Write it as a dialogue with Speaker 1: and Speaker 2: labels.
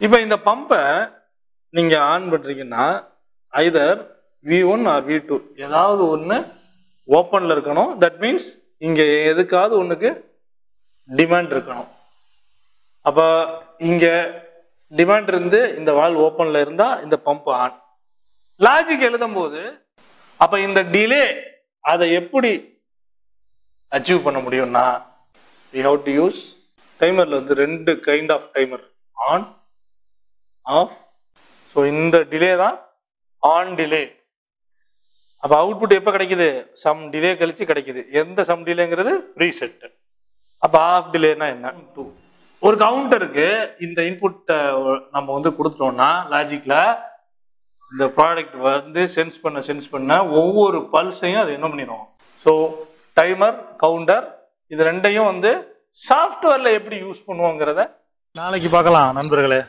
Speaker 1: இப்போ இந்த பம்பை நீங்கள் ஆன் பண்ணுறீங்கன்னா either V one or V two ஏதாவது ஒன்று ஓப்பனில் இருக்கணும். தட் மீன்ஸ் இங்கே எதுக்காவது ஒன்றுக்கு டிமாண்ட் இருக்கணும். அப்போ இங்கே டிமாண்ட் இருந்து இந்த வால் ஓப்பனில் இருந்தால் இந்த பம்ப் ஆன் லாஜிக் எழுதும் போது அப்போ இந்த டிலே அதை எப்படி அச்சீவ் பண்ண முடியும்னா வி ஹவ் டு யூஸ் டைமரில் வந்து ரெண்டு kind of timer on so இந்த டிலே தான் ஆன் டிலே அப்போ அவுட்புட் எப்போ கிடைக்குது? சம் டிலே கழிச்சு கிடைக்குது. எந்த சம் டிலேங்கிறது ரீசெட் அப்போ ஆஃப் டிலேனா என்ன? டூ ஒரு கவுண்டருக்கு இந்த இன்புட்டை நம்ம வந்து கொடுத்துட்டோம்னா லாஜிக்ல இந்த ப்ராடக்ட் வந்து சென்ஸ் பண்ண சென்ஸ் பண்ண ஒவ்வொரு பல்ஸையும் அது என்ன பண்ணிடும்? ஸோ டைமர் கவுண்டர் இது ரெண்டையும் வந்து சாஃப்ட்வேர்ல எப்படி யூஸ் பண்ணுவோங்கிறத நாளைக்கு பார்க்கலாம் நண்பர்களே.